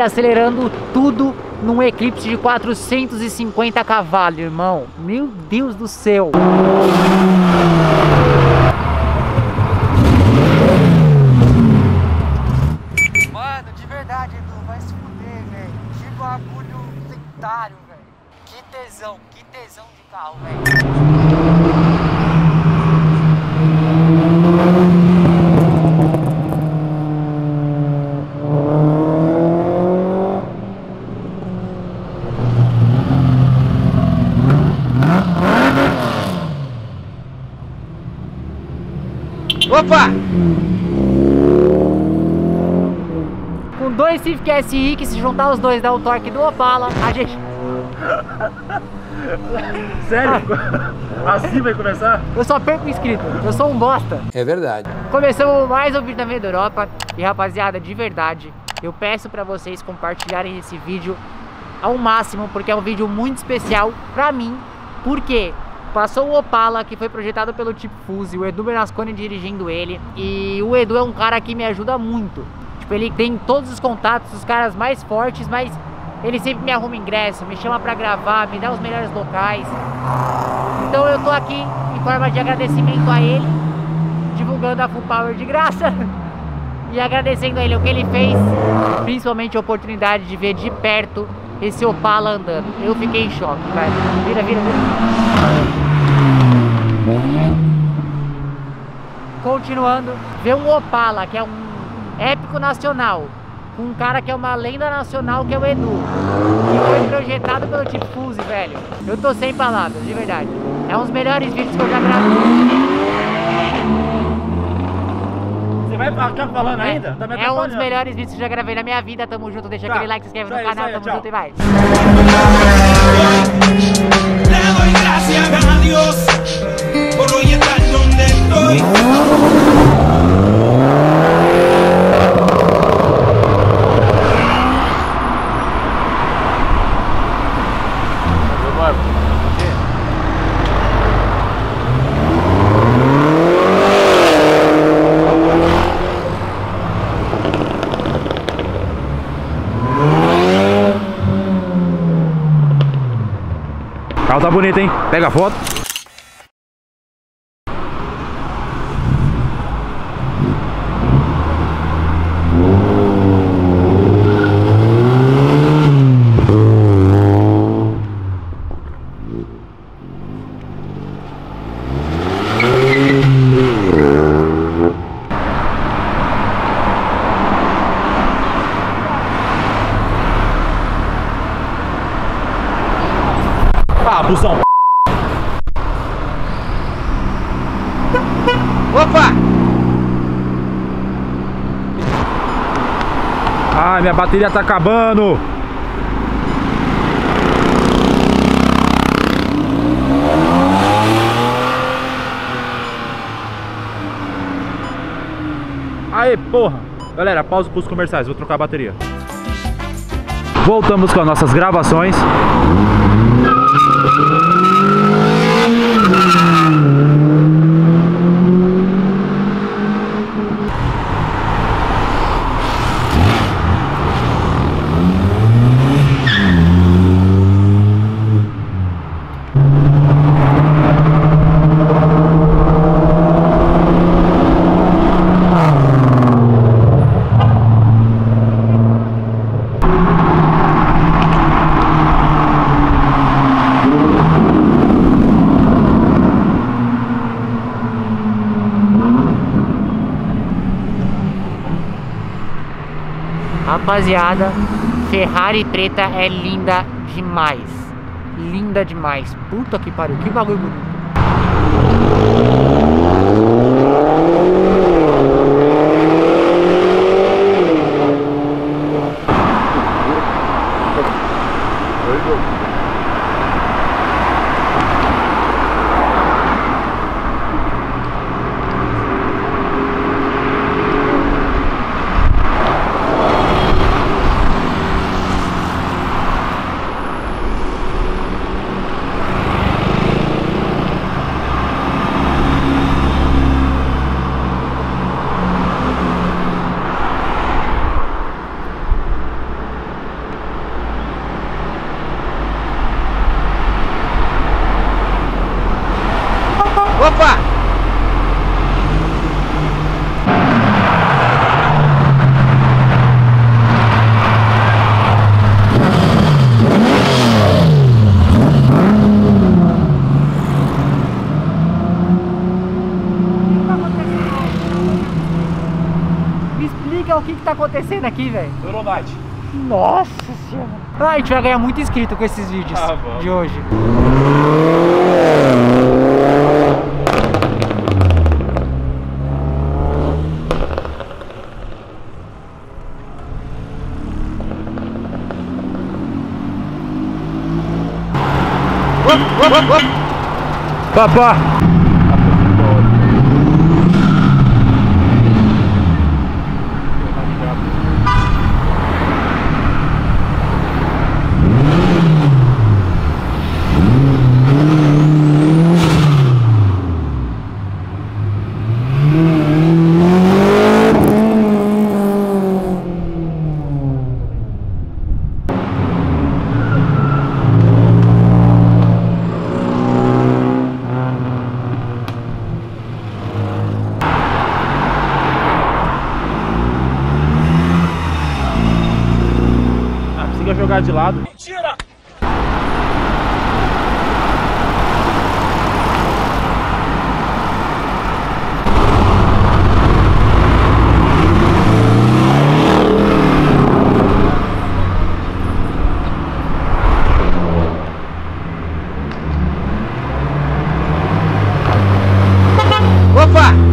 ele acelerando tudo num eclipse de 450 cavalos, irmão. Meu Deus do céu. Mano, de verdade, Edu, vai se fuder, velho. Que bagulho lendário, velho. Que tesão, que tesão de carro, velho. Opa! Com dois Civic SI, que se juntar os dois dá o torque do Opala, a gente... Sério? Assim vai começar? Eu só perco inscrito, eu sou um bosta. É verdade. Começamos mais um vídeo da Europa E rapaziada, de verdade Eu peço pra vocês compartilharem esse vídeo Ao máximo Porque é um vídeo muito especial pra mim Porque passou o Opala Que foi projetado pelo Tipo Fuse O Edu Bernasconi dirigindo ele E o Edu é um cara que me ajuda muito Tipo, ele tem todos os contatos Os caras mais fortes Mas ele sempre me arruma ingresso Me chama pra gravar Me dá os melhores locais Então eu tô aqui em forma de agradecimento a ele divulgando a Full Power de graça e agradecendo a ele o que ele fez, principalmente a oportunidade de ver de perto esse Opala andando. Eu fiquei em choque, cara. Vira, vira, vira. Continuando, ver um Opala, que é um épico nacional, com um cara que é uma lenda nacional, que é o Edu, que foi projetado pelo Tipo Fuse, velho. Eu tô sem palavras, de verdade. É um dos melhores vídeos que eu já gravei. Você vai ficar falando ainda? Tá me É um dos melhores vídeos que eu já gravei na minha vida. Tamo junto, deixa Tá. aquele like, se inscreve no canal, tamo tchau. junto e vai. O carro tá bonito, hein? Pega a foto. Ah, busão. Opa! Ai, minha bateria tá acabando. Aê, porra! Galera, pausa pros comerciais, vou trocar a bateria. Voltamos com as nossas gravações. Rapaziada, Ferrari preta é linda demais. Linda demais. Puta que pariu, que bagulho bonito. Tá acontecendo aqui, velho. Euronight. Nossa senhora. Ah, a gente vai ganhar muito inscrito com esses vídeos Ah, de hoje. Papá! De lado. Opa!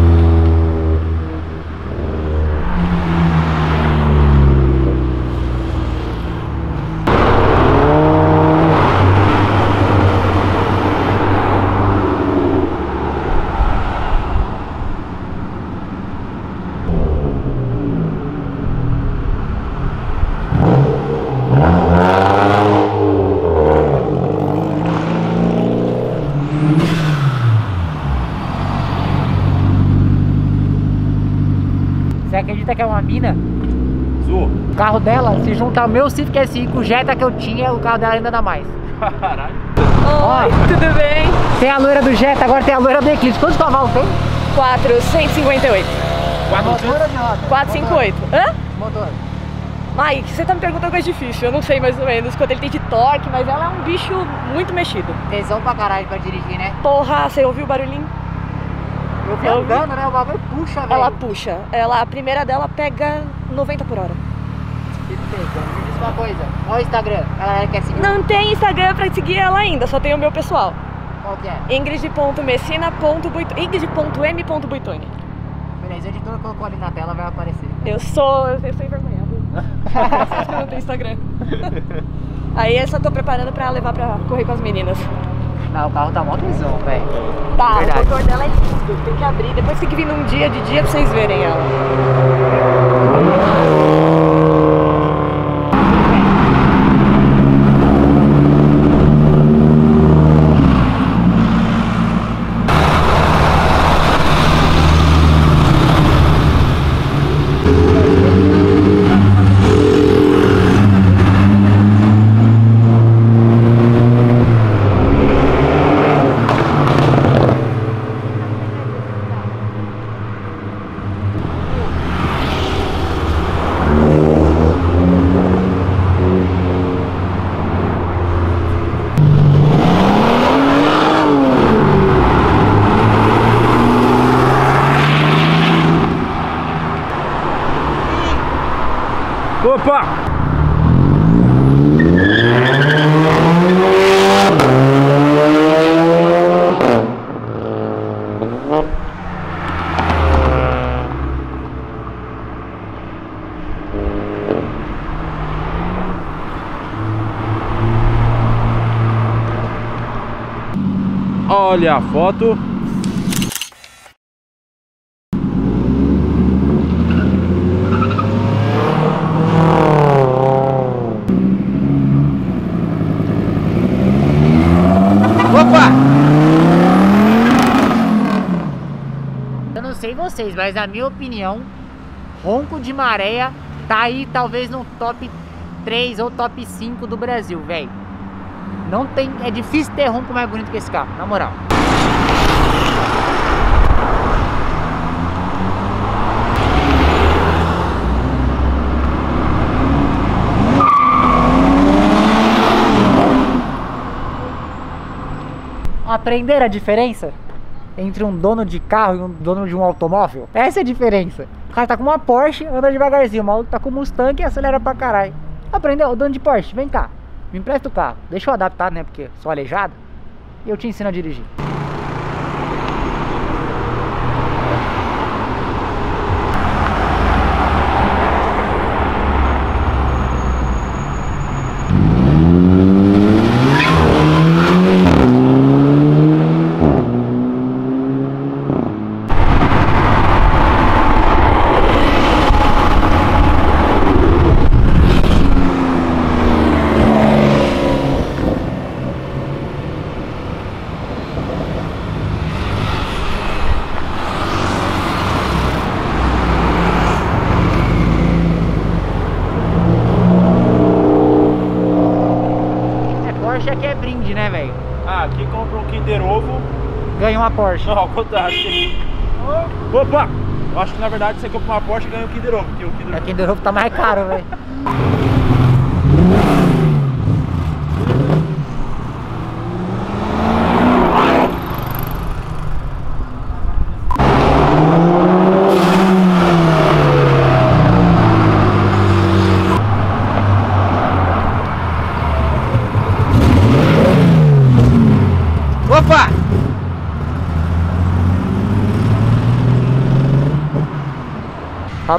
Você acredita que é uma mina? Zu. O carro dela, se juntar o meu Civic SI com o Jetta que eu tinha, o carro dela ainda dá mais. Caralho. Oi, tudo bem? Tem a loira do Jetta, agora tem a loira do Eclipse. Quantos cavalos tem? 458. Motor ou de roda? 458. Hã? Motor. Mike, você tá me perguntando coisa difícil. Eu não sei mais ou menos quanto ele tem de torque, mas ela é um bicho muito mexido. Tesão pra caralho pra dirigir, né? Porra, você ouviu o barulhinho? Eu fui Eu andando, né? O bagulho puxa, velho. Ela puxa. Ela, a primeira dela pega 90 por hora. Me diz uma coisa. Olha o Instagram. A galera quer seguir. Não tem Instagram pra seguir ela ainda, só tem o meu pessoal. Qual que é? Ingrid.messina.buitune. Beleza, o editor colocou ali na tela, vai aparecer. Eu sou. Eu sou envergonhada. Você acha que eu não tenho Instagram? Aí eu só tô preparando pra levar pra correr com as meninas. Não, o carro tá mó tesão, velho. Tá, Verdade. o motor dela é lindo, tem que abrir. Depois tem que vir num dia de dia pra vocês verem ela. Opa! Olha a foto. Vocês, mas na minha opinião, ronco de maréia tá aí talvez no top 3 ou top 5 do Brasil, velho. Não tem, é difícil ter ronco mais bonito que esse carro, na moral. Aprender a diferença entre um dono de carro e um dono de um automóvel? Essa é a diferença. O cara tá com uma Porsche, anda devagarzinho. O maluco tá com um Mustang e acelera pra caralho. Aprendeu? O dono de Porsche, vem cá. Me empresta o carro. Deixa eu adaptar, né? Porque sou aleijado. E eu te ensino a dirigir. É Porsche aqui é brinde, né, velho? Ah, aqui compra um Kinder Ovo. Ganha uma Porsche. Não, ao contrário. Opa! Eu acho que na verdade você compra uma Porsche e ganha um Kinder Ovo. Porque o Kinder É Kinder Ovo tá mais caro, velho.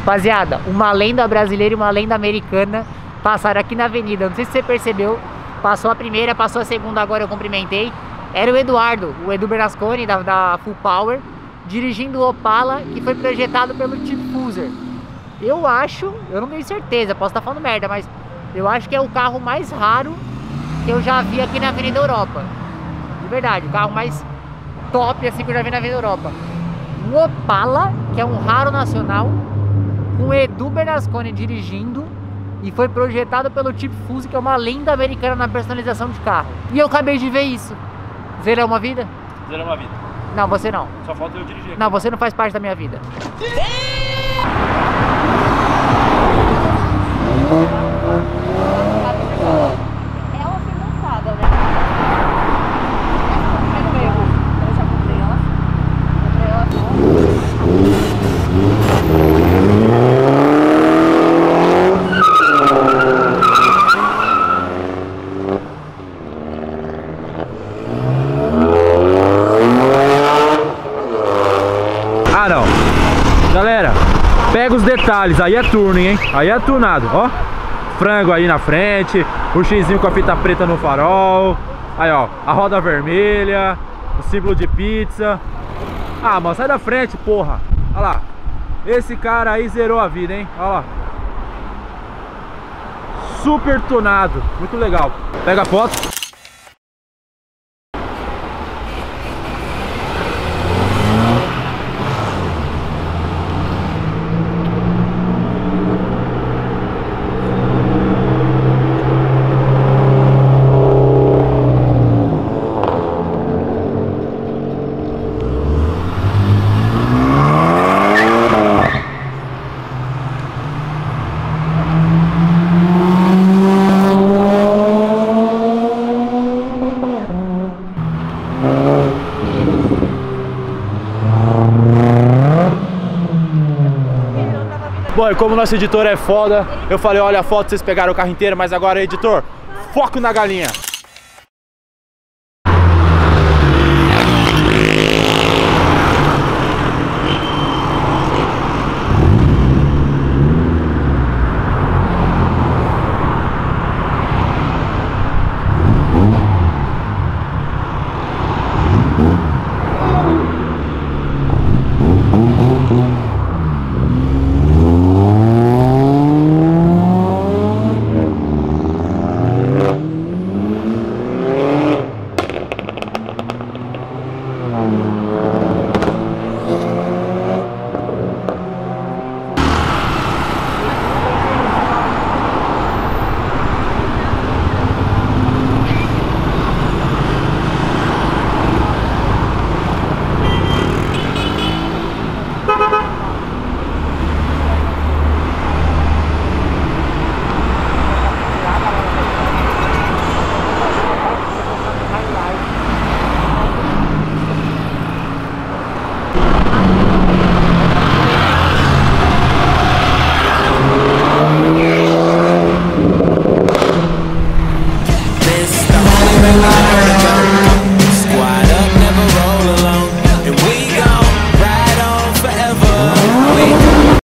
Rapaziada, uma lenda brasileira e uma lenda americana passaram aqui na avenida. Não sei se você percebeu. Passou a primeira, passou a segunda, agora eu cumprimentei. Era o Eduardo, o Edu Bernasconi, da, da Full Power, dirigindo o Opala, que foi projetado pelo Chip Fuser. Eu acho, eu não tenho certeza, posso estar falando merda, mas eu acho que é o carro mais raro que eu já vi aqui na Avenida Europa. De verdade, o carro mais top assim que eu já vi na Avenida Europa. Um Opala, que é um raro nacional, com Edu Bernasconi dirigindo e foi projetado pelo Chip Fuse, que é uma lenda americana na personalização de carro. E eu acabei de ver isso. Zerou uma vida? Zero uma vida. Não, você não. Só falta eu dirigir. Não, você não faz parte da minha vida. Ela foi montada, né? Essa foi no meio. Eu já comprei ela. Comprei ela toda. Ah, não. Galera, pega os detalhes. Aí é turno, hein? Aí é tunado, ó. Frango aí na frente. O xizinho com a fita preta no farol. Aí, ó. A roda vermelha. O símbolo de pizza. Ah, mano, sai da frente, porra. Olha lá. Esse cara aí zerou a vida, hein? Olha lá. Super tunado. Muito legal. Pega a foto. Bom, e como nosso editor é foda, eu falei, olha a foto, vocês pegaram o carro inteiro, mas agora, editor, foco na galinha.